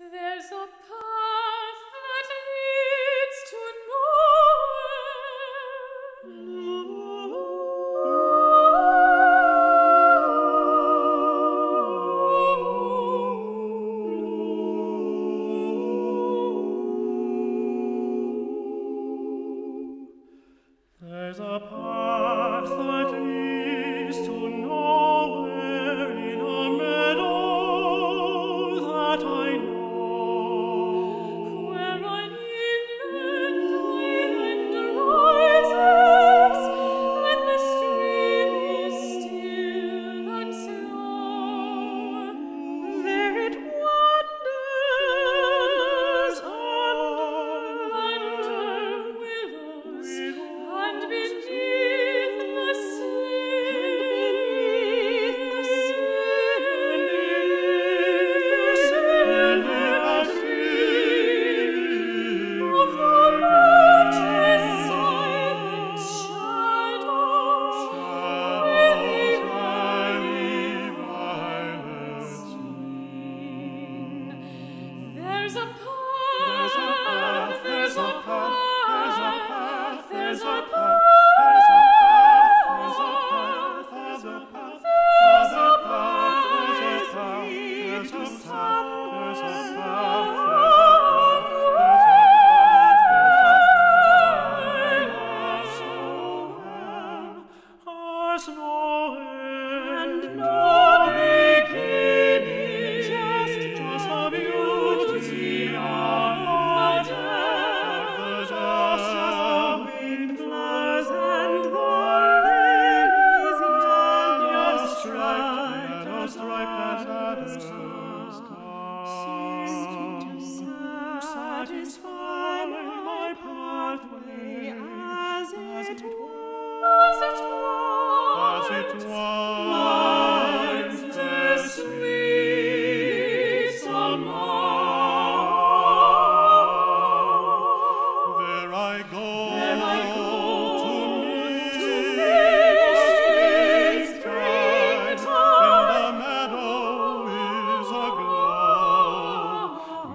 There's a path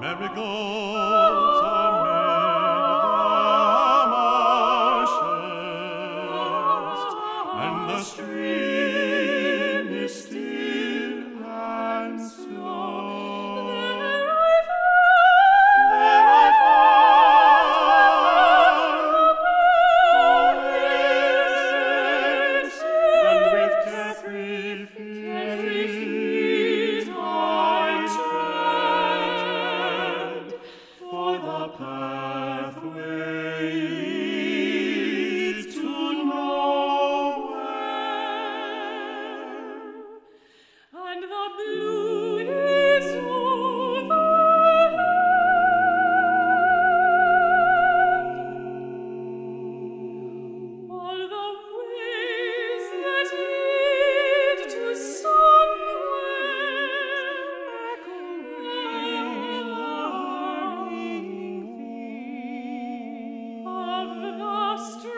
merry-go-round. It's.